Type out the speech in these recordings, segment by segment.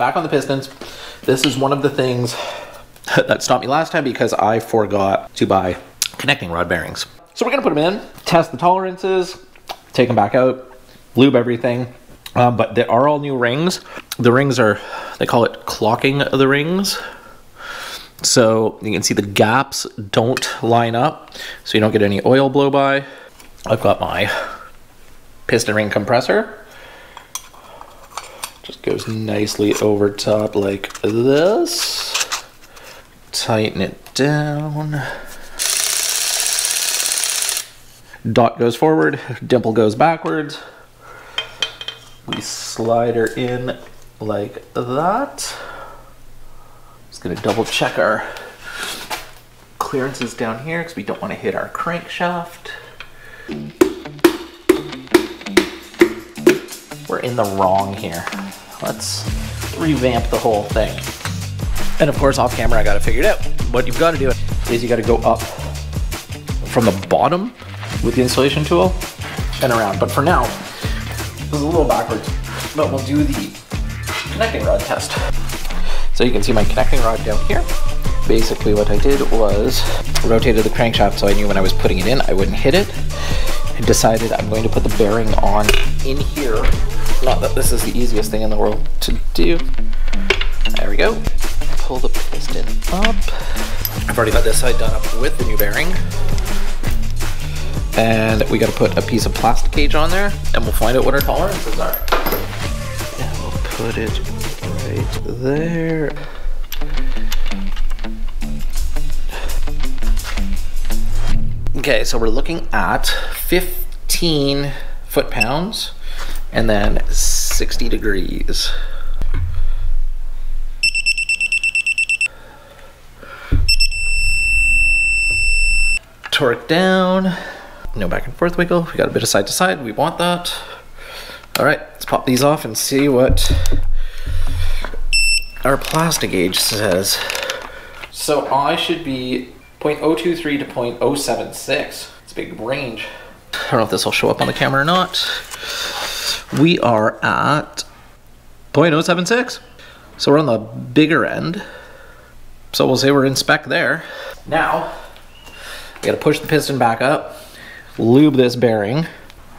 back on the pistons. This is one of the things that stopped me last time because I forgot to buy connecting rod bearings. So we're gonna put them in, test the tolerances, take them back out, lube everything. Um, but they are all new rings. The rings are, they call it clocking the rings. So you can see the gaps don't line up, so you don't get any oil blow by. I've got my piston ring compressor. Just goes nicely over top like this. Tighten it down. Dot goes forward, dimple goes backwards. We slide her in like that. Just gonna double check our clearances down here because we don't want to hit our crankshaft. We're in the wrong here. Let's revamp the whole thing. And of course, off camera, I got to figure it out. What you've got to do is you got to go up from the bottom with the installation tool and around. But for now, this is a little backwards, but we'll do the connecting rod test. So you can see my connecting rod down here. Basically what I did was rotated the crankshaft so I knew when I was putting it in I wouldn't hit it. I decided I'm going to put the bearing on in here. Not that this is the easiest thing in the world to do. There we go. Pull the piston up. I've already got this side done up with the new bearing. And we got to put a piece of plastic gauge on there and we'll find out what our tolerances are. And we'll put it right there. Okay, so we're looking at 15 foot pounds and then 60 degrees. Torque down, no back and forth wiggle. We got a bit of side to side, we want that. All right, let's pop these off and see what our plastic gauge says. So I should be 0.023 to 0.076. It's a big range. I don't know if this will show up on the camera or not. We are at 0.076. So we're on the bigger end. So we'll say we're in spec there. Now, we gotta push the piston back up, lube this bearing,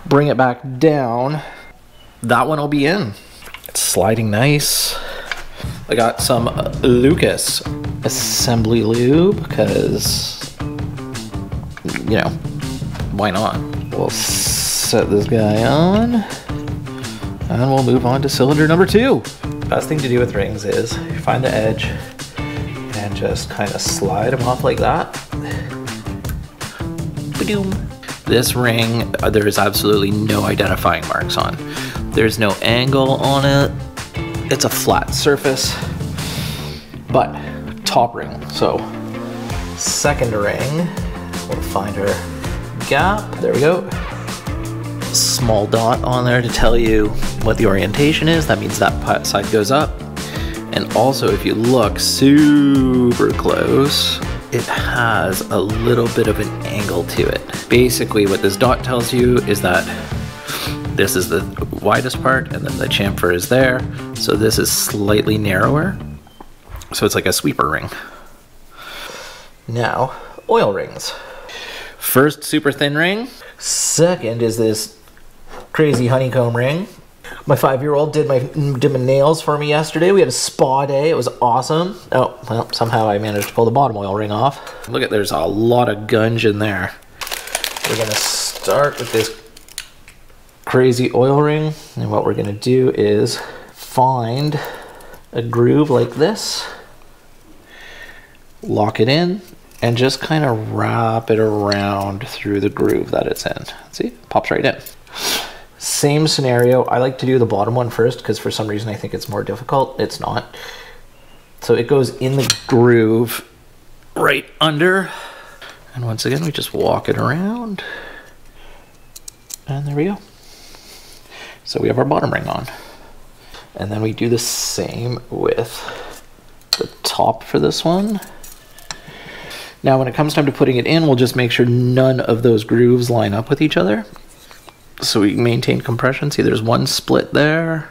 bring it back down. That one will be in. It's sliding nice. I got some Lucas assembly lube because, you know, why not? We'll set this guy on and we'll move on to cylinder number two. Best thing to do with rings is find the edge and just kind of slide them off like that. Ba-doom. This ring, uh, there is absolutely no identifying marks on. There's no angle on it. It's a flat surface, but top ring. So second ring, we'll find our gap. There we go. Small dot on there to tell you what the orientation is. That means that side goes up. And also if you look super close, it has a little bit of an angle to it. Basically what this dot tells you is that this is the widest part and then the chamfer is there. So this is slightly narrower. So it's like a sweeper ring. Now, oil rings. First super thin ring. Second is this crazy honeycomb ring. My five-year-old did my did my nails for me yesterday. We had a spa day. It was awesome. Oh, well, somehow I managed to pull the bottom oil ring off. Look at, there's a lot of gunge in there. We're gonna start with this crazy oil ring. And what we're gonna do is find a groove like this, lock it in, and just kind of wrap it around through the groove that it's in. See, pops right in. Same scenario. I like to do the bottom one first because for some reason I think it's more difficult. It's not. So it goes in the groove right under. And once again, we just walk it around. And there we go. So we have our bottom ring on. And then we do the same with the top for this one. Now when it comes time to putting it in, we'll just make sure none of those grooves line up with each other. So we maintain compression. See there's one split there.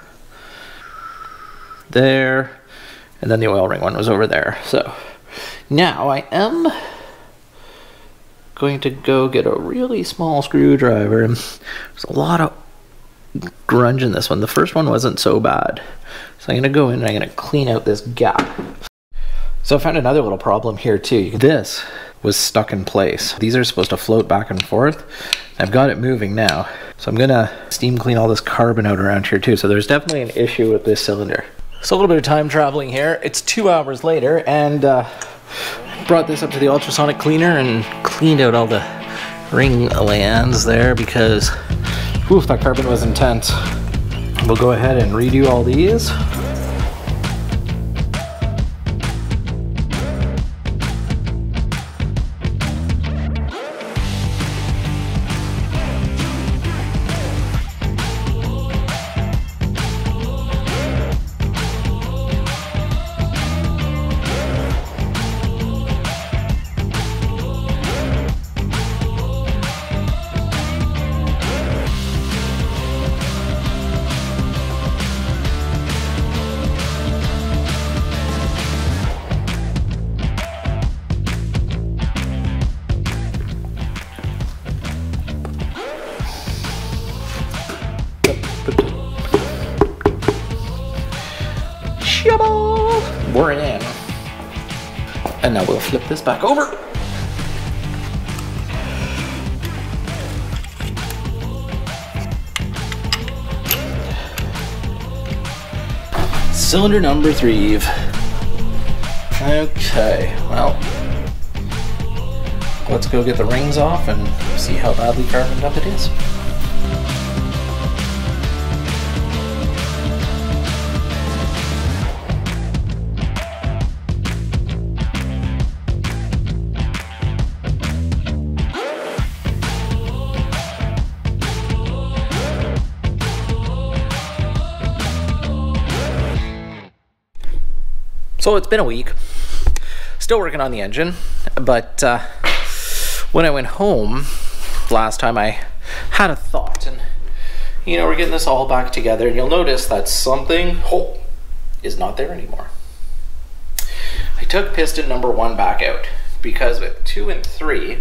there, and then the oil ring one was over there. So now I am going to go get a really small screwdriver. There's a lot of grunge in this one. The first one wasn't so bad. So I'm going to go in and I'm going to clean out this gap. So I found another little problem here too. This was stuck in place. These are supposed to float back and forth. I've got it moving now. So I'm gonna steam clean all this carbon out around here too. So there's definitely an issue with this cylinder. So a little bit of time traveling here. It's two hours later and uh, brought this up to the ultrasonic cleaner and cleaned out all the ring lands there because oof, that carbon was intense. We'll go ahead and redo all these. And now we'll flip this back over. Cylinder number three. Okay, well, let's go get the rings off and see how badly carboned up it is. So it's been a week. Still working on the engine, but uh, when I went home last time, I had a thought, and you know, we're getting this all back together, and you'll notice that something oh, is not there anymore. I took piston number one back out because with two and three,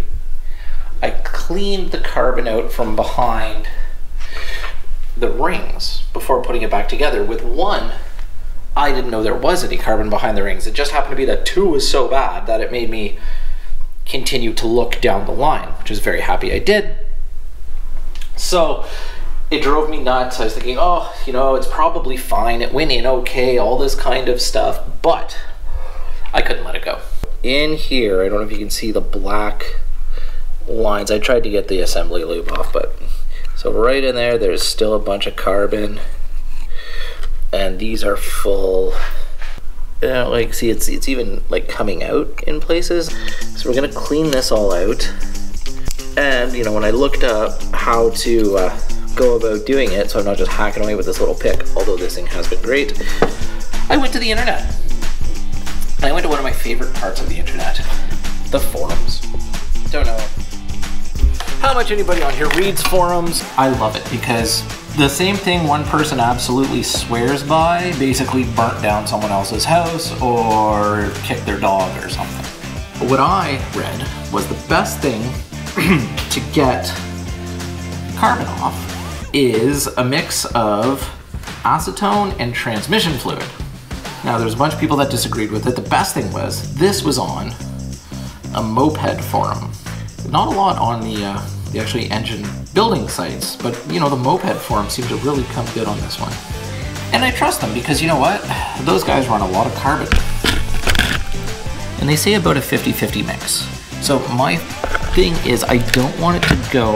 I cleaned the carbon out from behind the rings before putting it back together. With one, I didn't know there was any carbon behind the rings. It just happened to be that two was so bad that it made me continue to look down the line, which is very happy I did. So it drove me nuts. I was thinking, oh, you know, it's probably fine. It went in okay, all this kind of stuff, but I couldn't let it go. In here, I don't know if you can see the black lines. I tried to get the assembly lube off, but so right in there, there's still a bunch of carbon and these are full yeah, like see it's it's even like coming out in places. So we're gonna clean this all out. And you know when I looked up how to uh, go about doing it so I'm not just hacking away with this little pick although this thing has been great I went to the internet. I went to one of my favorite parts of the internet the forums. Don't know how much anybody on here reads forums I love it because the same thing one person absolutely swears by basically burnt down someone else's house or kicked their dog or something. What I read was the best thing to get carbon off is a mix of acetone and transmission fluid. Now there's a bunch of people that disagreed with it. The best thing was this was on a moped forum. Not a lot on the uh, the actually engine building sites, but you know, the moped forum seemed to really come good on this one. And I trust them because you know what? Those guys run a lot of carbon. And they say about a 50-50 mix. So my thing is I don't want it to go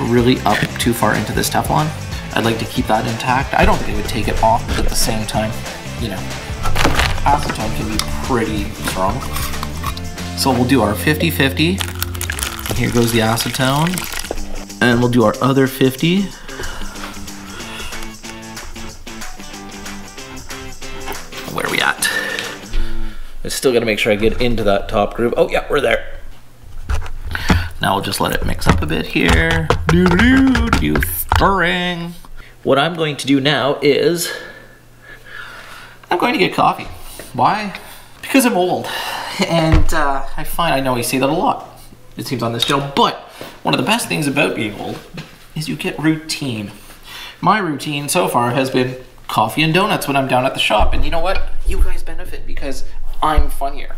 really up too far into this Teflon. I'd like to keep that intact. I don't think it would take it off, but at the same time, you know, acetone can be pretty strong. So we'll do our 50-50 and here goes the acetone. And we'll do our other 50. Where are we at? I'm still gotta make sure I get into that top groove. Oh yeah, we're there. Now we'll just let it mix up a bit here. Do do do stirring. What I'm going to do now is I'm going to get coffee. Why? Because I'm old. And uh, I find I know you say that a lot, it seems on this channel, but one of the best things about being old is you get routine. My routine so far has been coffee and donuts when I'm down at the shop. And you know what? You guys benefit because I'm funnier.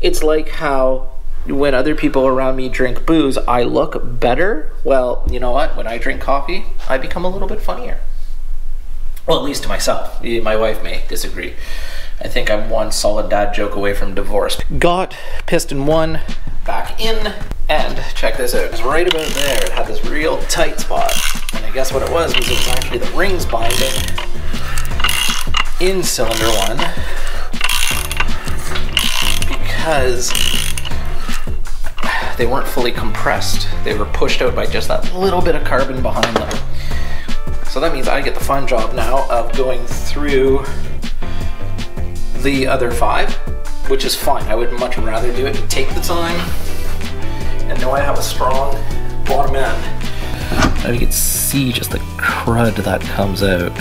It's like how when other people around me drink booze, I look better. Well, you know what? When I drink coffee, I become a little bit funnier. Well, at least to myself. My wife may disagree. I think I'm one solid dad joke away from divorce. Got piston one back in, and check this out. It's right about there. It had this real tight spot. And I guess what it was was it was actually the rings binding in cylinder one because they weren't fully compressed. They were pushed out by just that little bit of carbon behind them. So that means I get the fun job now of going through the other five, which is fine. I would much rather do it take the time and know I have a strong bottom end. Now you can see just the crud that comes out.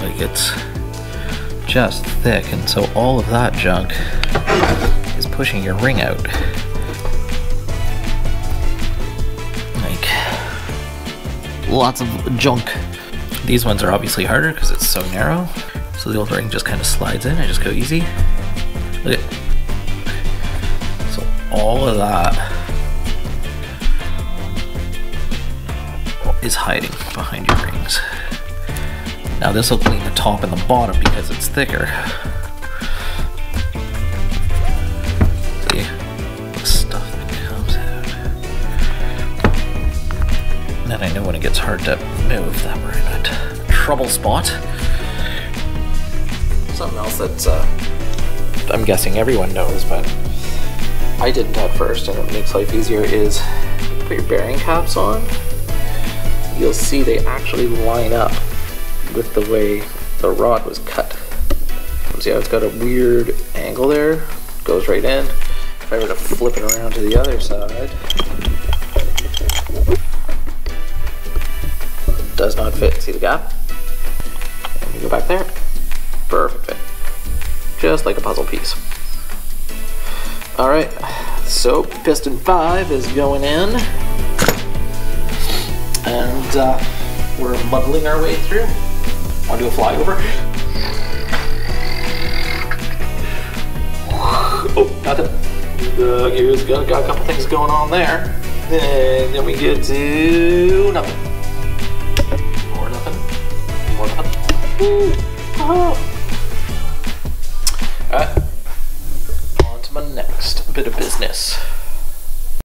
Like it's just thick and so all of that junk is pushing your ring out. Like lots of junk. These ones are obviously harder because it's so narrow. So the oil ring just kind of slides in. I just go easy. Look at So all of that is hiding behind your rings. Now this will clean the top and the bottom because it's thicker. I know when it gets hard to move that we're in a trouble spot. Something else that's, uh, I'm guessing everyone knows, but I didn't at first, and it makes life easier, is you put your bearing caps on, you'll see they actually line up with the way the rod was cut. See how it's got a weird angle there? Goes right in. If I were to flip it around to the other side, fit. See the gap? And you go back there. Perfect fit. Just like a puzzle piece. Alright, so piston 5 is going in. And uh, we're muddling our way through. Want to do a flyover? Oh, nothing. The gears got, got a couple things going on there. And then we get to nothing. Alright. On to my next bit of business.